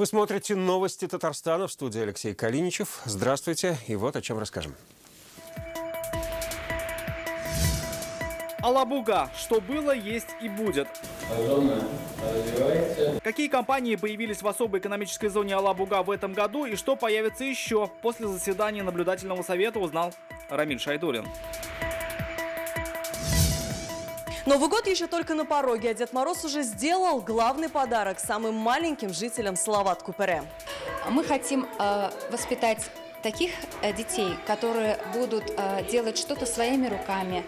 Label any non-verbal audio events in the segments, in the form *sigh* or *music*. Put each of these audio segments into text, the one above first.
Вы смотрите новости Татарстана в студии Алексей Калиничев. Здравствуйте, и вот о чем расскажем. Алабуга. Что было, есть и будет. Какие компании появились в особой экономической зоне Алабуга в этом году и что появится еще после заседания наблюдательного совета, узнал Рамиль Шайдулин. Новый год еще только на пороге, а Дед Мороз уже сделал главный подарок самым маленьким жителям Салават Купере. Мы хотим э, воспитать таких э, детей, которые будут э, делать что-то своими руками.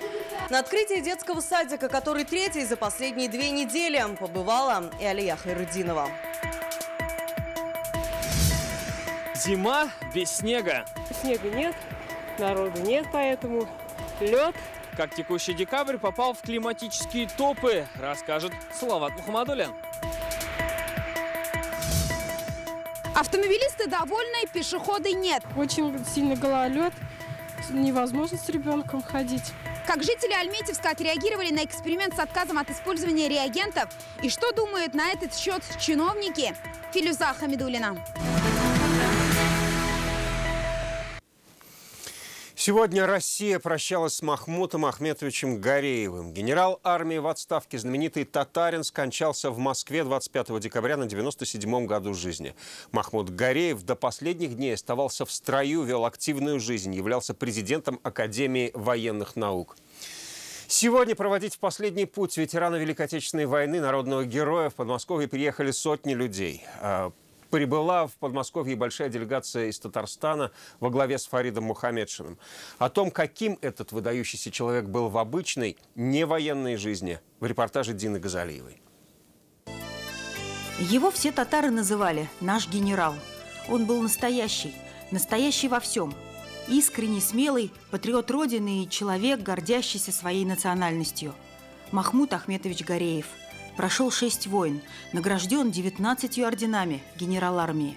На открытии детского садика, который третий за последние две недели, побывала и Алия Хайрудинова. Зима без снега. Снега нет, народу нет, поэтому лед. Как текущий декабрь попал в климатические топы, расскажет Салават Мухаммадулин. Автомобилисты довольны, пешеходы нет. Очень сильный гололед, невозможно с ребенком ходить. Как жители Альметьевска отреагировали на эксперимент с отказом от использования реагентов? И что думают на этот счет чиновники? Филюза Хамидулина. Сегодня Россия прощалась с Махмутом Ахметовичем Гореевым. Генерал армии в отставке, знаменитый татарин, скончался в Москве 25 декабря на 97-м году жизни. Махмут Гореев до последних дней оставался в строю, вел активную жизнь, являлся президентом Академии военных наук. Сегодня проводить в последний путь ветерана Великой Отечественной войны, народного героя в Подмосковье приехали сотни людей. Прибыла в Подмосковье большая делегация из Татарстана во главе с Фаридом Мухаммедшиным. О том, каким этот выдающийся человек был в обычной, не военной жизни, в репортаже Дины Газалиевой. Его все татары называли «наш генерал». Он был настоящий, настоящий во всем. Искренний, смелый, патриот Родины и человек, гордящийся своей национальностью. Махмуд Ахметович Гореев – Прошел шесть войн, награжден 19 орденами генерал армии.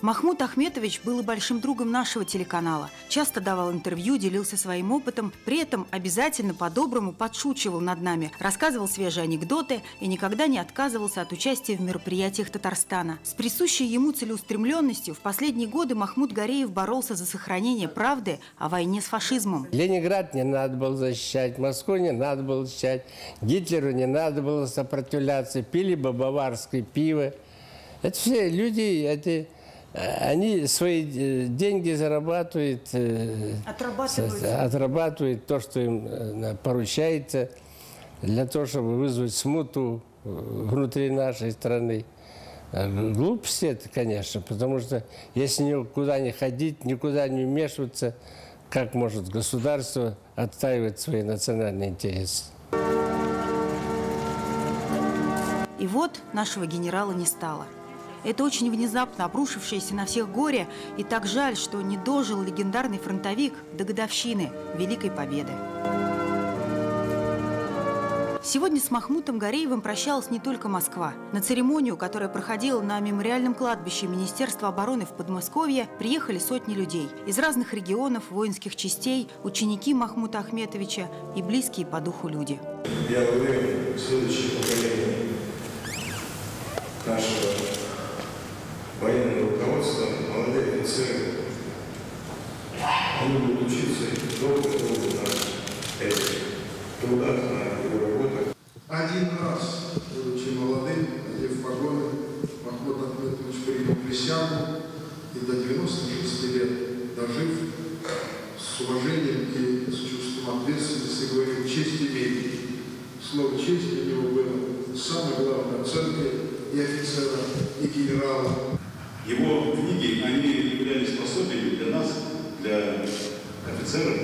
Махмуд Ахметович был и большим другом нашего телеканала. Часто давал интервью, делился своим опытом, при этом обязательно по-доброму подшучивал над нами, рассказывал свежие анекдоты и никогда не отказывался от участия в мероприятиях Татарстана. С присущей ему целеустремленностью в последние годы Махмуд Гореев боролся за сохранение правды о войне с фашизмом. Ленинград не надо было защищать, Москву не надо было защищать, Гитлеру не надо было сопротивляться, пили бы баварское пиво. Это все люди, это они свои э, деньги зарабатывают, э, отрабатывают, отрабатывают то, что им э, поручается, для того, чтобы вызвать смуту внутри нашей страны. Глупости это, конечно, потому что если никуда не ходить, никуда не вмешиваться, как может государство отстаивать свои национальные интересы? И вот нашего генерала не стало. Это очень внезапно обрушившееся на всех горе, и так жаль, что не дожил легендарный фронтовик до годовщины Великой Победы. Сегодня с Махмутом Гореевым прощалась не только Москва. На церемонию, которая проходила на мемориальном кладбище Министерства обороны в Подмосковье, приехали сотни людей. Из разных регионов, воинских частей, ученики Махмута Ахметовича и близкие по духу люди. Я уверен, следующее поколение нашего военное руководство, молодые офицеры, они будут учиться долго-долго на этих трудах, на его работах. Один раз, будучи молодым, одев погоны, Махмуд Ахметович принял присягу и до 96 лет, дожив, с уважением и с чувством ответственности говорил «честь имеет». Слово «честь» для него было самой главной оценкой и офицера, и генерала. Его книги, они являлись пособиями для нас, для офицеров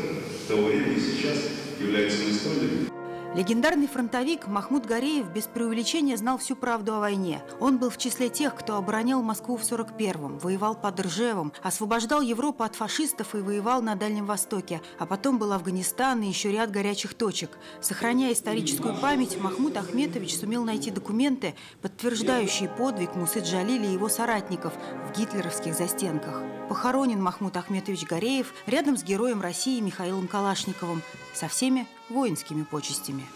того времени и сейчас являются настольными. Легендарный фронтовик Махмуд Гореев без преувеличения знал всю правду о войне. Он был в числе тех, кто оборонял Москву в 41-м, воевал под Ржевом, освобождал Европу от фашистов и воевал на Дальнем Востоке, а потом был Афганистан и еще ряд горячих точек. Сохраняя историческую память, Махмуд Ахметович сумел найти документы, подтверждающие подвиг Мусы Джалили и его соратников в гитлеровских застенках. Похоронен Махмуд Ахметович Гореев рядом с героем России Михаилом Калашниковым со всеми воинскими почестями.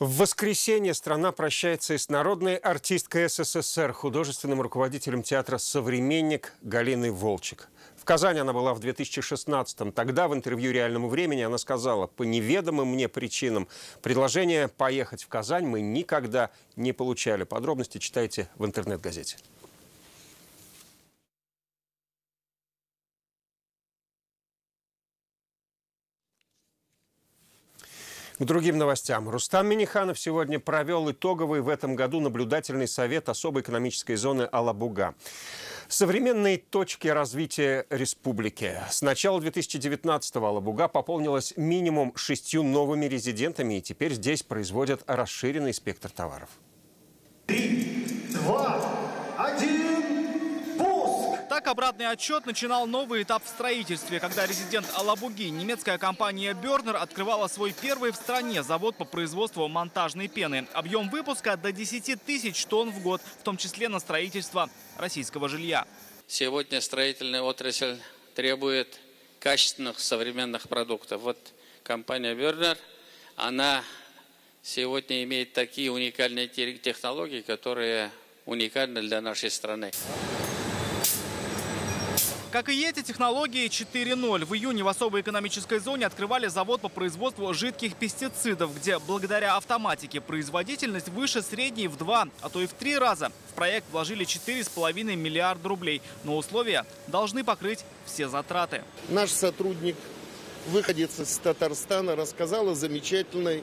В воскресенье страна прощается и с народной артисткой СССР, художественным руководителем театра «Современник» Галиной Волчек – в Казани она была в 2016-м. Тогда в интервью «Реальному времени» она сказала, по неведомым мне причинам предложение поехать в Казань мы никогда не получали. Подробности читайте в интернет-газете. К другим новостям. Рустам Миниханов сегодня провел итоговый в этом году наблюдательный совет особой экономической зоны Алабуга. Современные точки развития республики. С начала 2019-го Алабуга пополнилась минимум шестью новыми резидентами, и теперь здесь производят расширенный спектр товаров. Три, два, обратный отчет начинал новый этап в строительстве, когда резидент Алабуги, немецкая компания Бернер, открывала свой первый в стране завод по производству монтажной пены. Объем выпуска до 10 тысяч тонн в год, в том числе на строительство российского жилья. Сегодня строительная отрасль требует качественных современных продуктов. Вот компания Бернер, она сегодня имеет такие уникальные технологии, которые уникальны для нашей страны. Как и эти технологии 4.0. В июне в особой экономической зоне открывали завод по производству жидких пестицидов, где благодаря автоматике производительность выше средней в два, а то и в три раза. В проект вложили 4,5 миллиарда рублей, но условия должны покрыть все затраты. Наш сотрудник, выходец из Татарстана, рассказал о замечательной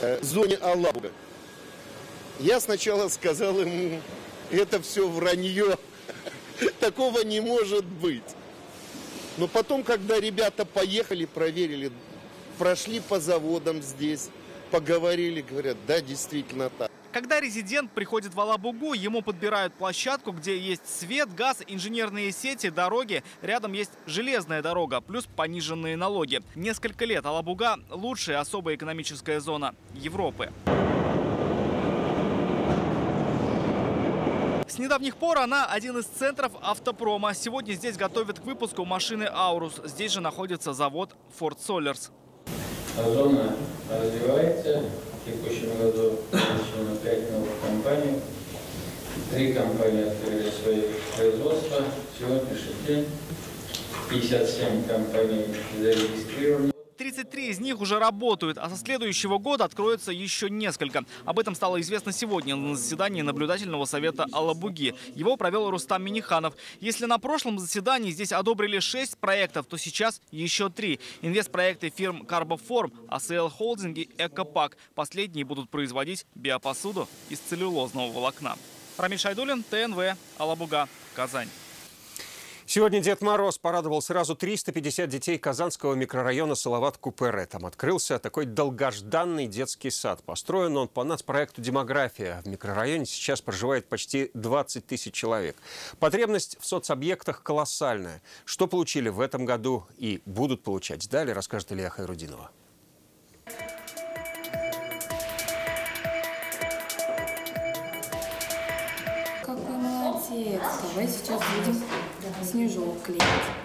э, зоне Алабуга. Я сначала сказал ему, это все вранье. *laughs* Такого не может быть. Но потом, когда ребята поехали, проверили, прошли по заводам здесь, поговорили, говорят, да, действительно так. Когда резидент приходит в Алабугу, ему подбирают площадку, где есть свет, газ, инженерные сети, дороги. Рядом есть железная дорога, плюс пониженные налоги. Несколько лет Алабуга – лучшая особая экономическая зона Европы. С недавних пор она один из центров автопрома. Сегодня здесь готовят к выпуску машины «Аурус». Здесь же находится завод «Форд Солерс». Зона развивается. В текущем году начало 5 новых компаний. Три компании открыли свои производства. Сегодняшний день 57 компаний зарегистрированы. 33 из них уже работают, а со следующего года откроется еще несколько. Об этом стало известно сегодня на заседании наблюдательного совета Алабуги. Его провел Рустам Миниханов. Если на прошлом заседании здесь одобрили 6 проектов, то сейчас еще 3. Инвестпроекты фирм Карбоформ, АСЛ Холдинг и Экопак. Последние будут производить биопосуду из целлюлозного волокна. Рамиль Шайдулин, ТНВ, Алабуга, Казань. Сегодня Дед Мороз порадовал сразу 350 детей Казанского микрорайона Салават-Купере. Там открылся такой долгожданный детский сад. Построен он по нацпроекту «Демография». В микрорайоне сейчас проживает почти 20 тысяч человек. Потребность в соцобъектах колоссальная. Что получили в этом году и будут получать далее, расскажет Илья Хайрудинова. Молодец. Давай сейчас будем снежок клеить.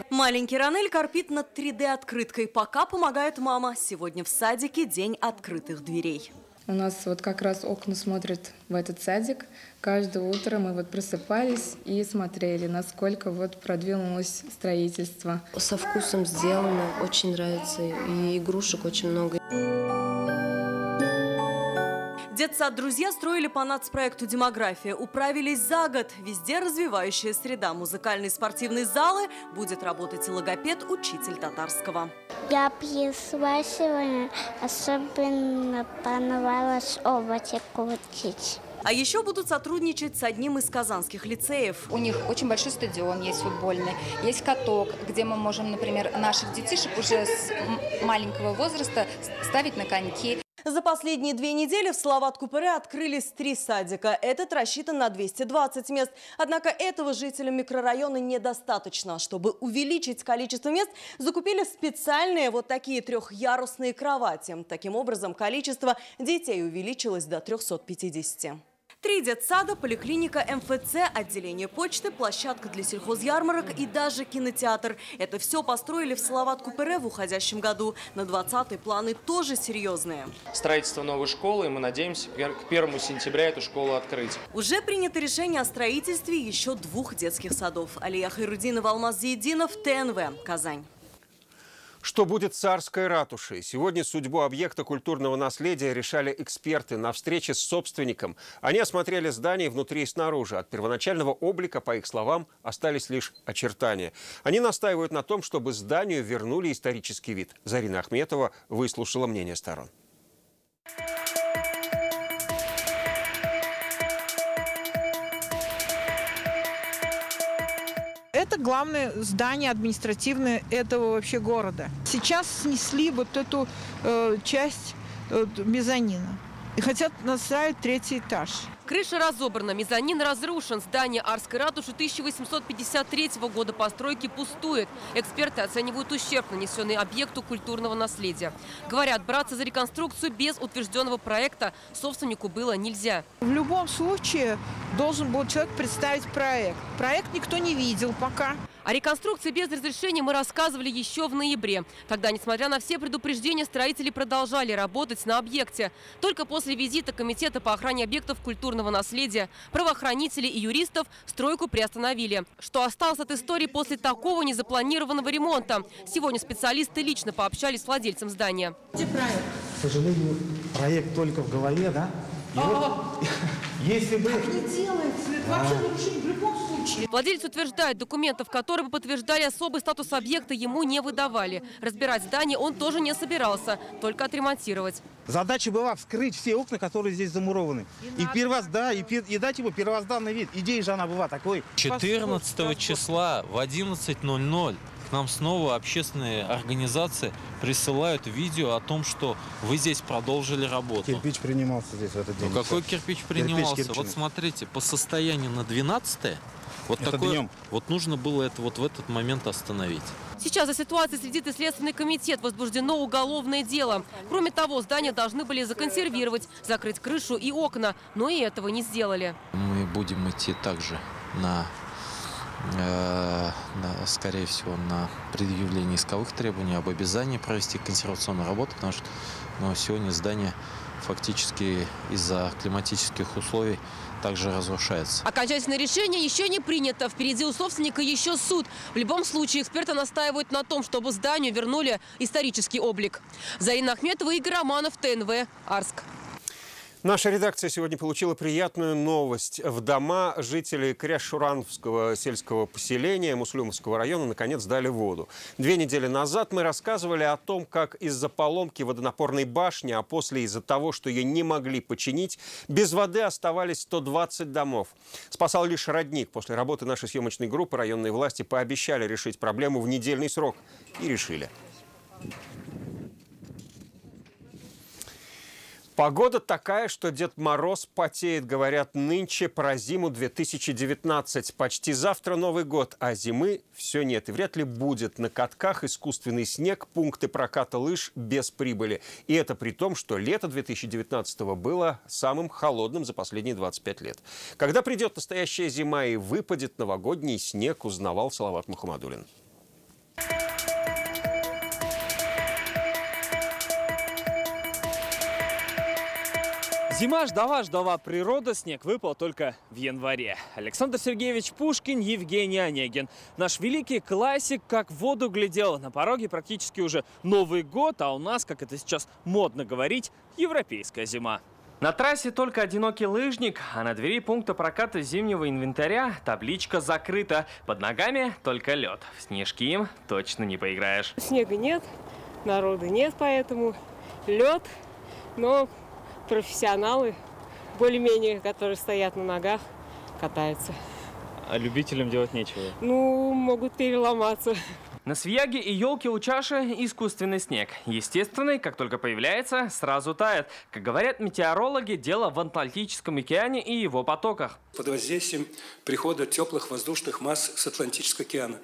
Маленький Ранель корпит над 3D-открыткой, пока помогает мама. Сегодня в садике день открытых дверей. У нас вот как раз окна смотрят в этот садик. Каждое утро мы вот просыпались и смотрели, насколько вот продвинулось строительство. Со вкусом сделано, очень нравится, и игрушек очень много. Детсад «Друзья» строили по нацпроекту «Демография». Управились за год. Везде развивающая среда. Музыкальные спортивные залы. Будет работать и логопед, учитель татарского. Я пришла сегодня, особенно понравилось овощи крутить. А еще будут сотрудничать с одним из казанских лицеев. У них очень большой стадион есть футбольный, есть каток, где мы можем, например, наших детишек уже с маленького возраста ставить на коньки. За последние две недели в Салават-Купере открылись три садика. Этот рассчитан на 220 мест. Однако этого жителям микрорайона недостаточно. Чтобы увеличить количество мест, закупили специальные вот такие трехъярусные кровати. Таким образом, количество детей увеличилось до 350. Три детсада, поликлиника МФЦ, отделение почты, площадка для сельхозярмарок и даже кинотеатр. Это все построили в Салават-Купере в уходящем году. На 20-й планы тоже серьезные. Строительство новой школы, и мы надеемся к 1 сентября эту школу открыть. Уже принято решение о строительстве еще двух детских садов. Алия Хайрудинова, Алмаз Зиединов, ТНВ, Казань. Что будет царской ратушей? Сегодня судьбу объекта культурного наследия решали эксперты на встрече с собственником. Они осмотрели здание внутри и снаружи. От первоначального облика, по их словам, остались лишь очертания. Они настаивают на том, чтобы зданию вернули исторический вид. Зарина Ахметова выслушала мнение сторон. Это главное здание административное этого вообще города. Сейчас снесли вот эту э, часть э, мезонина и хотят настраивать третий этаж. Крыша разобрана, мезонин разрушен. Здание Арской ратуши 1853 года постройки пустует. Эксперты оценивают ущерб, нанесенный объекту культурного наследия. Говорят, браться за реконструкцию без утвержденного проекта собственнику было нельзя. В любом случае должен был человек представить проект. Проект никто не видел пока. О реконструкции без разрешения мы рассказывали еще в ноябре. Тогда, несмотря на все предупреждения, строители продолжали работать на объекте. Только после визита Комитета по охране объектов культурного наследия правоохранители и юристов стройку приостановили. Что осталось от истории после такого незапланированного ремонта? Сегодня специалисты лично пообщались с владельцем здания. Где проект? К сожалению, проект только в голове, да? Вот, *laughs* если бы... Так не делается. Это вообще нарушение в любом случае. Владелец утверждает, документов, которые бы подтверждали особый статус объекта, ему не выдавали. Разбирать здание он тоже не собирался, только отремонтировать. Задача была вскрыть все окна, которые здесь замурованы. И, и, первоз, да, и, и дать ему первозданный вид. Идея же она была такой. 14 числа в 11.00 к нам снова общественные организации присылают видео о том, что вы здесь продолжили работу. Кирпич принимался здесь в этот день. Ну, какой кирпич принимался? Кирпич вот смотрите, по состоянию на 12 вот Это такое, днем. вот нужно было это вот в этот момент остановить. Сейчас за ситуацией следит и Следственный комитет. Возбуждено уголовное дело. Кроме того, здание должны были законсервировать, закрыть крышу и окна. Но и этого не сделали. Мы будем идти также на, э, на, скорее всего, на предъявление исковых требований об обязании провести консервационную работу, потому что ну, сегодня здание фактически из-за климатических условий также разрушается. Окончательное решение еще не принято. Впереди у собственника еще суд. В любом случае эксперты настаивают на том, чтобы зданию вернули исторический облик. Зарина Ахметова, Игорь Романов, ТНВ, Арск. Наша редакция сегодня получила приятную новость. В дома жителей Кряшурановского сельского поселения Муслюмовского района наконец дали воду. Две недели назад мы рассказывали о том, как из-за поломки водонапорной башни, а после из-за того, что ее не могли починить, без воды оставались 120 домов. Спасал лишь родник. После работы нашей съемочной группы районные власти пообещали решить проблему в недельный срок. И решили. Погода такая, что Дед Мороз потеет, говорят, нынче про зиму 2019. Почти завтра Новый год, а зимы все нет. И вряд ли будет на катках искусственный снег, пункты проката лыж без прибыли. И это при том, что лето 2019 было самым холодным за последние 25 лет. Когда придет настоящая зима и выпадет новогодний снег, узнавал Салават Мухаммадулин. Зима ждала-ждала природа, снег выпал только в январе. Александр Сергеевич Пушкин, Евгений Онегин. Наш великий классик как в воду глядел. На пороге практически уже Новый год, а у нас, как это сейчас модно говорить, европейская зима. На трассе только одинокий лыжник, а на двери пункта проката зимнего инвентаря табличка закрыта. Под ногами только лед. В снежки им точно не поиграешь. Снега нет, народа нет, поэтому лед, но профессионалы, более-менее, которые стоят на ногах, катаются. А любителям делать нечего? Ну, могут переломаться. На свияге и елке у чаши искусственный снег. Естественный, как только появляется, сразу тает. Как говорят метеорологи, дело в Атлантическом океане и его потоках. Под воздействием прихода теплых воздушных масс с Атлантического океана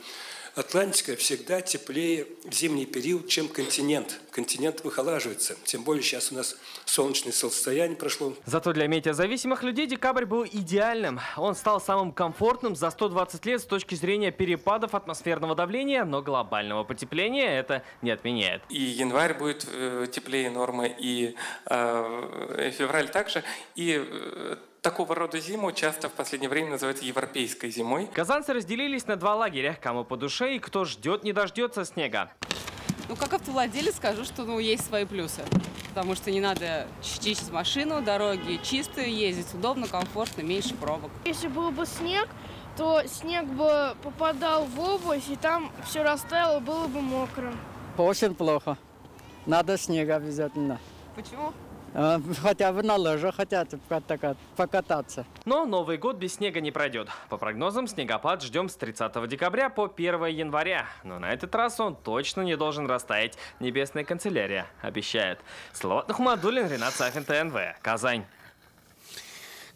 Атлантика всегда теплее в зимний период, чем континент. Континент выхолаживается. Тем более сейчас у нас солнечное состояние прошло. Зато для метеозависимых людей декабрь был идеальным. Он стал самым комфортным за 120 лет с точки зрения перепадов атмосферного давления, но глобального потепления это не отменяет. И январь будет э, теплее нормы, и э, февраль также. И э, такого рода зиму часто в последнее время называют европейской зимой. Казанцы разделились на два лагеря. Кому по душе и кто ждет, не дождется снега. Ну, как автовладелец скажу, что ну, есть свои плюсы. Потому что не надо чистить машину, дороги чистые, ездить удобно, комфортно, меньше пробок. Если был бы снег, то снег бы попадал в область, и там все растаяло, было бы мокро. Очень плохо. Надо снег обязательно. Почему? А, хотя бы на лыжах хотят покататься. Но Новый год без снега не пройдет. По прогнозам, снегопад ждем с 30 декабря по 1 января. Но на этот раз он точно не должен растаять. Небесная канцелярия обещает. Слово Нахмадулин, Ренат Сафин, ТНВ. Казань.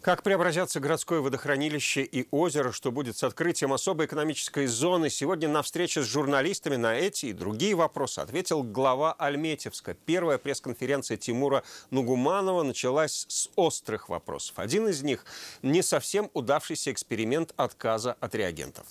Как преобразятся городское водохранилище и озеро, что будет с открытием особой экономической зоны, сегодня на встрече с журналистами на эти и другие вопросы ответил глава Альметьевска. Первая пресс-конференция Тимура Нугуманова началась с острых вопросов. Один из них – не совсем удавшийся эксперимент отказа от реагентов.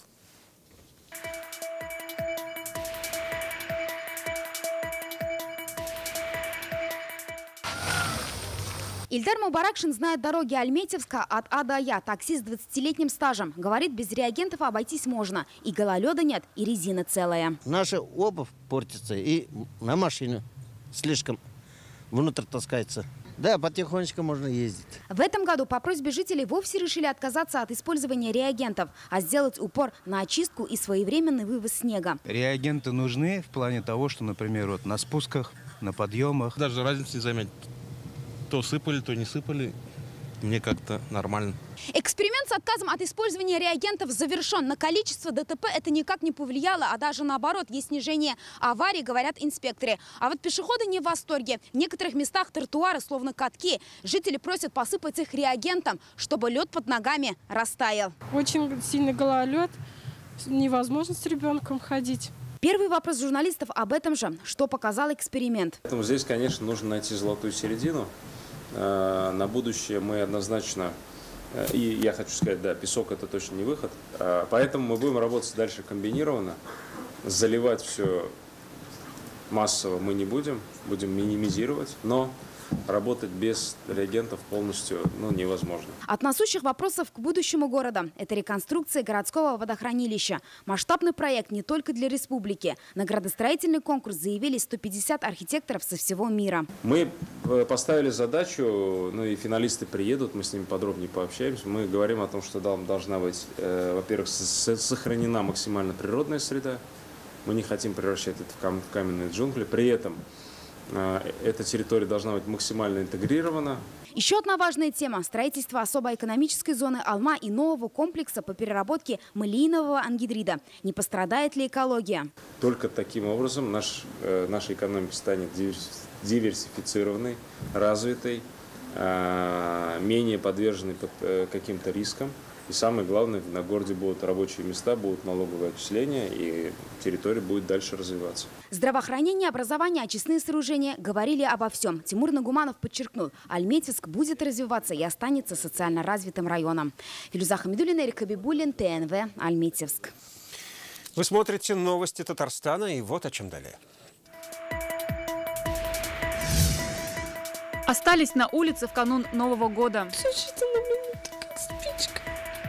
Ильдар Мубаракшин знает дороги Альметьевска от А до Я. Таксист с 20-летним стажем. Говорит, без реагентов обойтись можно. И гололеда нет, и резина целая. Наша обувь портится, и на машину слишком внутрь таскается. Да, потихонечку можно ездить. В этом году по просьбе жителей вовсе решили отказаться от использования реагентов, а сделать упор на очистку и своевременный вывоз снега. Реагенты нужны в плане того, что, например, вот на спусках, на подъемах. Даже разницы не заметить то сыпали, то не сыпали. Мне как-то нормально. Эксперимент с отказом от использования реагентов завершен. На количество ДТП это никак не повлияло, а даже наоборот, есть снижение аварий, говорят инспекторы. А вот пешеходы не в восторге. В некоторых местах тротуары словно катки. Жители просят посыпать их реагентом, чтобы лед под ногами растаял. Очень сильный гололед, невозможно с ребенком ходить. Первый вопрос журналистов об этом же. Что показал эксперимент? Поэтому здесь, конечно, нужно найти золотую середину. Э, на будущее мы однозначно, э, и я хочу сказать, да, песок это точно не выход, э, поэтому мы будем работать дальше комбинированно, заливать все массово мы не будем, будем минимизировать, но работать без реагентов полностью ну, невозможно. От насущих вопросов к будущему города – это реконструкция городского водохранилища. Масштабный проект не только для республики. На градостроительный конкурс заявили 150 архитекторов со всего мира. Мы э, поставили задачу, ну и финалисты приедут, мы с ними подробнее пообщаемся. Мы говорим о том, что должна быть, э, во-первых, сохранена максимально природная среда. Мы не хотим превращать это в каменные джунгли. При этом эта территория должна быть максимально интегрирована. Еще одна важная тема – строительство особой экономической зоны Алма и нового комплекса по переработке малинового ангидрида. Не пострадает ли экология? Только таким образом наш, э, наша экономика станет диверсифицированной, развитой, а, менее подверженной э, каким-то рискам. И самое главное, на городе будут рабочие места, будут налоговые отчисления, и территория будет дальше развиваться. Здравоохранение, образование, очистные сооружения говорили обо всем. Тимур Нагуманов подчеркнул, Альметьевск будет развиваться и останется социально развитым районом. Филюза Хамидулина, Эрик Абибулин, ТНВ, Альметьевск. Вы смотрите новости Татарстана, и вот о чем далее. Остались на улице в канун Нового года.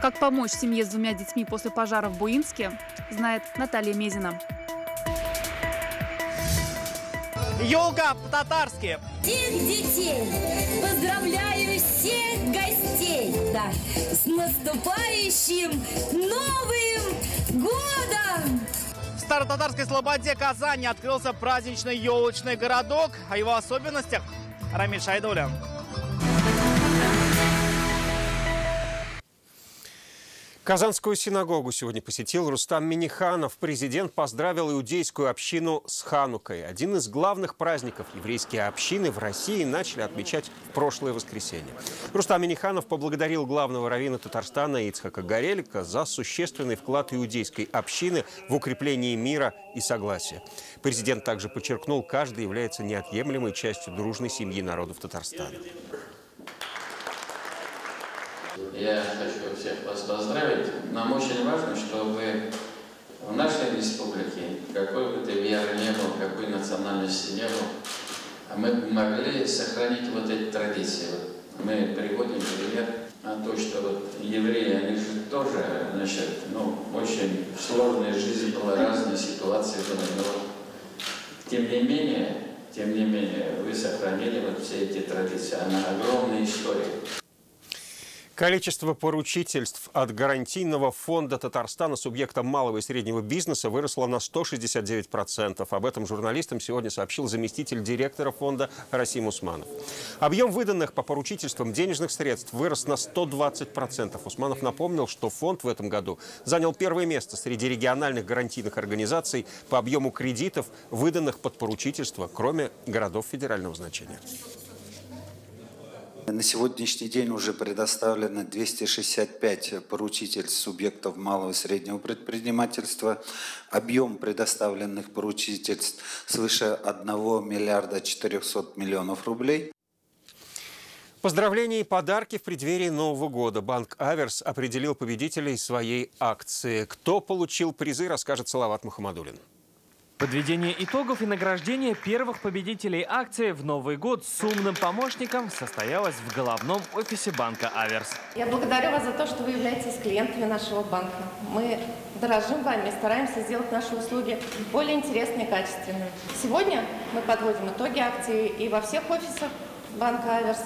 Как помочь семье с двумя детьми после пожара в Буинске, знает Наталья Мезина. Елка по-татарски. Всех детей поздравляю всех гостей да, с наступающим Новым годом! В Старо-Татарской Слободе Казани открылся праздничный елочный городок. О его особенностях Рамиль Шайдуля. Казанскую синагогу сегодня посетил Рустам Миниханов. Президент поздравил иудейскую общину с Ханукой. Один из главных праздников еврейские общины в России начали отмечать в прошлое воскресенье. Рустам Миниханов поблагодарил главного раввина Татарстана Ицхака Горелика за существенный вклад иудейской общины в укрепление мира и согласия. Президент также подчеркнул, каждый является неотъемлемой частью дружной семьи народов Татарстана. Я хочу всех вас поздравить. Нам очень важно, чтобы в нашей республике, какой бы ты веры не был, какой национальности не был, мы могли сохранить вот эти традиции. Мы приводим пример о том, что вот евреи, они же тоже, значит, ну, очень сложная жизнь была, разные ситуации были, но тем не менее, тем не менее, вы сохранили вот все эти традиции. Она огромная история. Количество поручительств от гарантийного фонда Татарстана субъектам малого и среднего бизнеса выросло на 169%. Об этом журналистам сегодня сообщил заместитель директора фонда Расим Усманов. Объем выданных по поручительствам денежных средств вырос на 120%. Усманов напомнил, что фонд в этом году занял первое место среди региональных гарантийных организаций по объему кредитов, выданных под поручительство, кроме городов федерального значения. На сегодняшний день уже предоставлено 265 поручительств субъектов малого и среднего предпринимательства. Объем предоставленных поручительств свыше 1 миллиарда 400 миллионов рублей. Поздравления и подарки в преддверии Нового года. Банк «Аверс» определил победителей своей акции. Кто получил призы, расскажет Салават Мухаммадулин. Подведение итогов и награждение первых победителей акции в Новый год с умным помощником состоялось в головном офисе банка «Аверс». Я благодарю вас за то, что вы являетесь клиентами нашего банка. Мы дорожим вами и стараемся сделать наши услуги более интересными и качественными. Сегодня мы подводим итоги акции и во всех офисах банка «Аверс»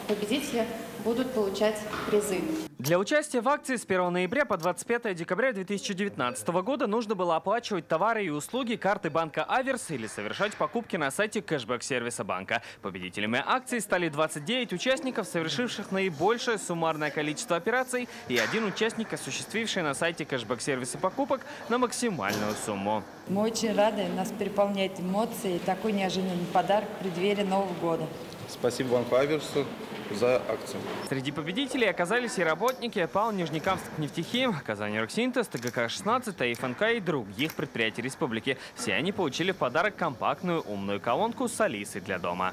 победители будут получать призы. Для участия в акции с 1 ноября по 25 декабря 2019 года нужно было оплачивать товары и услуги карты банка «Аверс» или совершать покупки на сайте кэшбэк-сервиса банка. Победителями акции стали 29 участников, совершивших наибольшее суммарное количество операций, и один участник, осуществивший на сайте кэшбэк-сервиса покупок на максимальную сумму. Мы очень рады, нас переполняют эмоции, такой неожиданный подарок в преддверии Нового года. Спасибо банку «Аверсу» за акцию. Среди победителей оказались и работники ПАО «Нижнекамск нефтехим», Казань Роксинтез, ТГК-16 ФНК и других предприятий республики. Все они получили в подарок компактную умную колонку с Алисой для дома.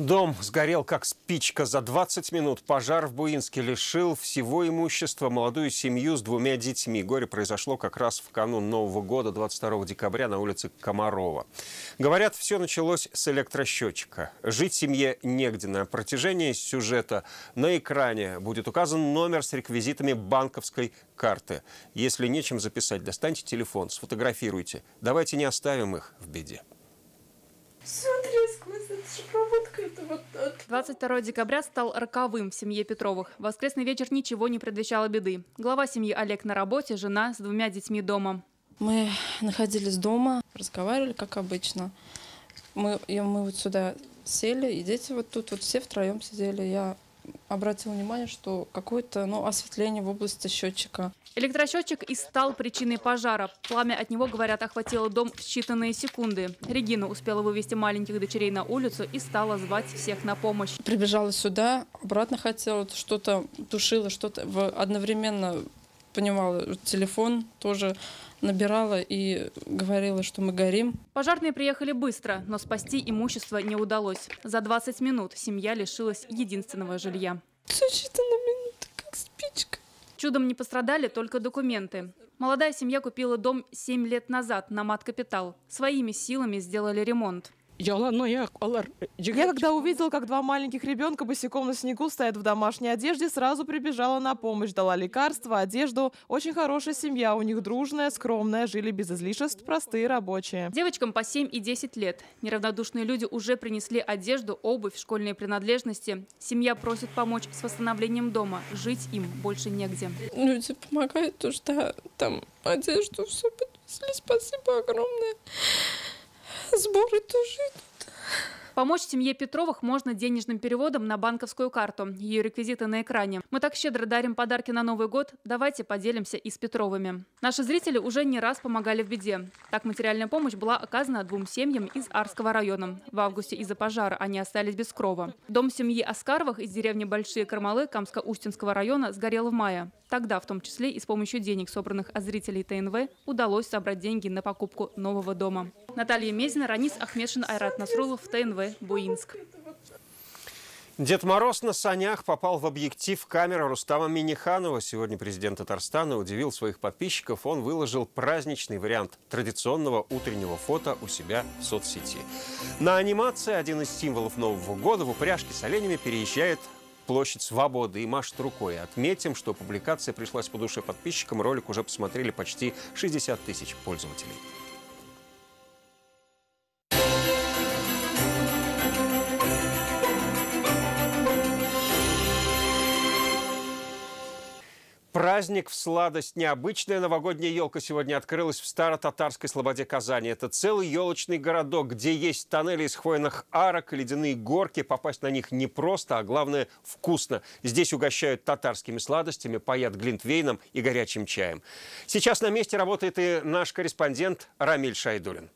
Дом сгорел как спичка. За 20 минут пожар в Буинске лишил всего имущества молодую семью с двумя детьми. Горе произошло как раз в канун Нового года, 22 декабря, на улице Комарова. Говорят, все началось с электросчетчика. Жить семье негде. На протяжении сюжета на экране будет указан номер с реквизитами банковской карты. Если нечем записать, достаньте телефон, сфотографируйте. Давайте не оставим их в беде. Смотри, это вот так. 22 декабря стал роковым в семье Петровых. Воскресный вечер ничего не предвещало беды. Глава семьи Олег на работе, жена с двумя детьми дома. Мы находились дома, разговаривали, как обычно. Мы, и мы вот сюда сели, и дети вот тут вот все втроем сидели. Я обратила внимание, что какое-то ну, осветление в области счетчика. Электросчетчик и стал причиной пожара. Пламя от него, говорят, охватило дом в считанные секунды. Регина успела вывести маленьких дочерей на улицу и стала звать всех на помощь. Прибежала сюда, обратно хотела, что-то тушила, что-то одновременно понимала, телефон тоже набирала и говорила, что мы горим. Пожарные приехали быстро, но спасти имущество не удалось. За 20 минут семья лишилась единственного жилья. Все считанные минуты, как спичка. Чудом не пострадали только документы. Молодая семья купила дом 7 лет назад на мат-капитал. Своими силами сделали ремонт. Я когда увидела, как два маленьких ребенка босиком на снегу стоят в домашней одежде, сразу прибежала на помощь, дала лекарства, одежду. Очень хорошая семья, у них дружная, скромная, жили без излишеств, простые рабочие. Девочкам по 7 и 10 лет. Неравнодушные люди уже принесли одежду, обувь, школьные принадлежности. Семья просит помочь с восстановлением дома. Жить им больше негде. Люди помогают, то что там одежду все подвезли. Спасибо огромное. Сборы тоже идут. Помочь семье Петровых можно денежным переводом на банковскую карту. Ее реквизиты на экране. Мы так щедро дарим подарки на Новый год. Давайте поделимся и с Петровыми. Наши зрители уже не раз помогали в беде. Так материальная помощь была оказана двум семьям из Арского района. В августе из-за пожара они остались без крова. Дом семьи Оскаровых из деревни Большие Кармалы Камско-Устинского района сгорел в мае. Тогда, в том числе и с помощью денег, собранных от зрителей ТНВ, удалось собрать деньги на покупку нового дома. Наталья Мезина, Ранис Ахмедшин, Айрат Насрулов, ТНВ, Буинск. Дед Мороз на санях попал в объектив камеры Рустама Миниханова. Сегодня президент Татарстана удивил своих подписчиков. Он выложил праздничный вариант традиционного утреннего фото у себя в соцсети. На анимации один из символов Нового года в упряжке с оленями переезжает площадь Свободы и машет рукой. Отметим, что публикация пришлась по душе подписчикам. Ролик уже посмотрели почти 60 тысяч пользователей. Праздник в сладость. Необычная новогодняя елка сегодня открылась в Старо-Татарской слободе Казани. Это целый елочный городок, где есть тоннели из хвойных арок, ледяные горки. Попасть на них непросто, а главное – вкусно. Здесь угощают татарскими сладостями, паят глинтвейном и горячим чаем. Сейчас на месте работает и наш корреспондент Рамиль Шайдулин.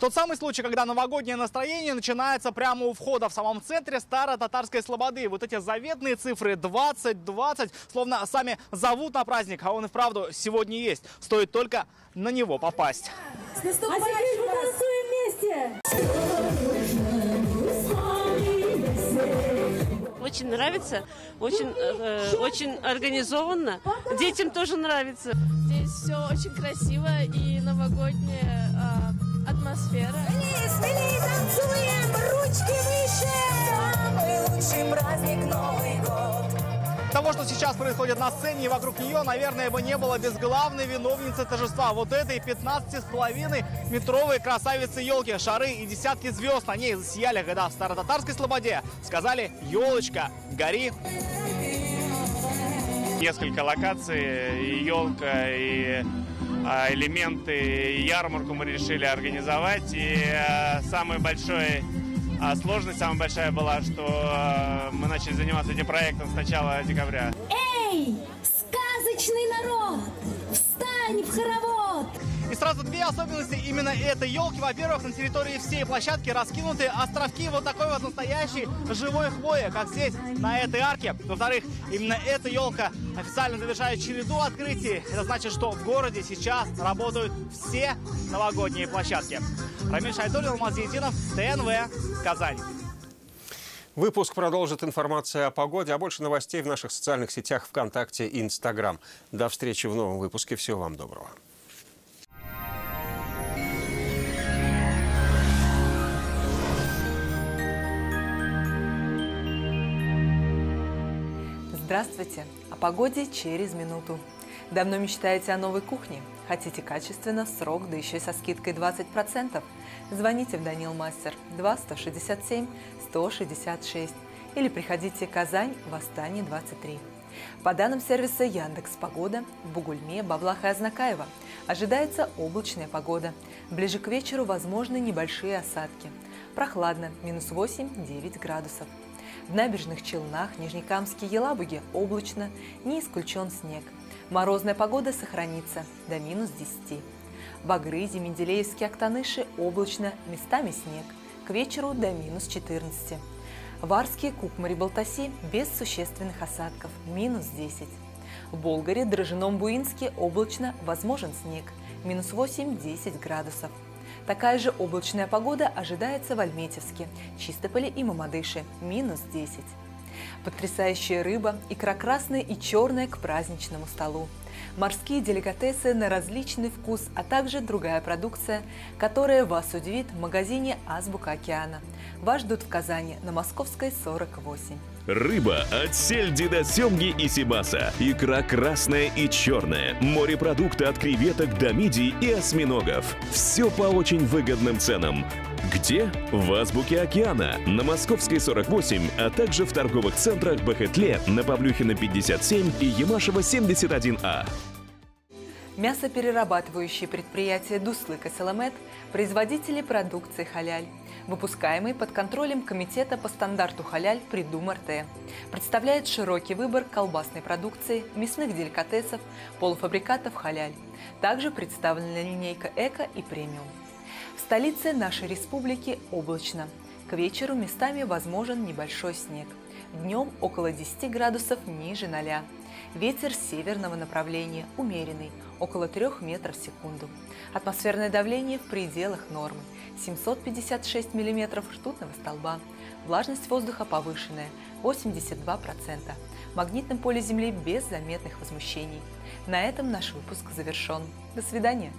Тот самый случай, когда новогоднее настроение начинается прямо у входа в самом центре Старо-Татарской Слободы. Вот эти заветные цифры 20-20, словно сами зовут на праздник, а он и вправду сегодня есть. Стоит только на него попасть. С наступающим а вместе! Очень нравится, очень, э, очень организованно. Детям тоже нравится. Здесь все очень красиво и новогоднее э, атмосфера. Смелее, смелее танцуем, ручки выше! Самый лучший праздник Новый год! Того, что сейчас происходит на сцене и вокруг нее, наверное, бы не было без главной виновницы торжества. Вот этой 15,5 метровой красавицы елки. Шары и десятки звезд на ней засияли, когда в Старо-Татарской слободе сказали «Елочка, гори!» Несколько локаций, и елка, и элементы ярмарку мы решили организовать. И а, самой большой а, сложность, самая большая была, что мы начали заниматься этим проектом с начала декабря. Эй, сказочный народ, встань в хоровод! И сразу две особенности именно этой елки. Во-первых, на территории всей площадки раскинуты островки вот такой вот настоящей живой хвои, как здесь, на этой арке. Во-вторых, именно эта елка официально завершает череду открытий. Это значит, что в городе сейчас работают все новогодние площадки. Рамиль Шайдулин, Алмазидинов, ТНВ, Казань. Выпуск продолжит информация о погоде, а больше новостей в наших социальных сетях ВКонтакте и Инстаграм. До встречи в новом выпуске. Всего вам доброго. Здравствуйте! О погоде через минуту. Давно мечтаете о новой кухне? Хотите качественно, в срок, да еще и со скидкой 20%? Звоните в Данил Мастер 2 167 166 или приходите в Казань, Восстание 23. По данным сервиса Яндекс Погода, в Бугульме, Баблах и Азнакаево ожидается облачная погода. Ближе к вечеру возможны небольшие осадки. Прохладно, минус 8-9 градусов. В набережных Челнах, Нижнекамске, Елабуге облачно, не исключен снег. Морозная погода сохранится до минус 10. В Агрызе, Менделеевске, Актаныши облачно, местами снег. К вечеру до минус 14. В Арске, Кукмаре, Балтаси без существенных осадков, минус 10. В Болгаре, Дрожжином, Буинске облачно, возможен снег, минус 8-10 градусов. Такая же облачная погода ожидается в Альметьевске, Чистополе и Мамадыше – минус 10. Потрясающая рыба, икра красная и черная к праздничному столу. Морские деликатесы на различный вкус, а также другая продукция, которая вас удивит в магазине «Азбука океана». Вас ждут в Казани на Московской 48. Рыба от сельди до семги и сибаса. Икра красная и черная. Морепродукты от креветок до мидий и осьминогов. Все по очень выгодным ценам. Где? В Азбуке океана, на Московской 48, а также в торговых центрах Бахетле на Павлюхина 57 и Ямашева 71А. Мясоперерабатывающие предприятия Дуслык и Саламет – производители продукции халяль, выпускаемый под контролем Комитета по стандарту халяль при ДУМ-РТ. Представляет широкий выбор колбасной продукции, мясных деликатесов, полуфабрикатов халяль. Также представлена линейка «Эко» и «Премиум». В столице нашей республики облачно. К вечеру местами возможен небольшой снег. Днем около 10 градусов ниже ноля. Ветер северного направления умеренный, около 3 метров в секунду. Атмосферное давление в пределах нормы – 756 миллиметров ртутного столба. Влажность воздуха повышенная – 82%. В магнитном поле Земли без заметных возмущений. На этом наш выпуск завершен. До свидания.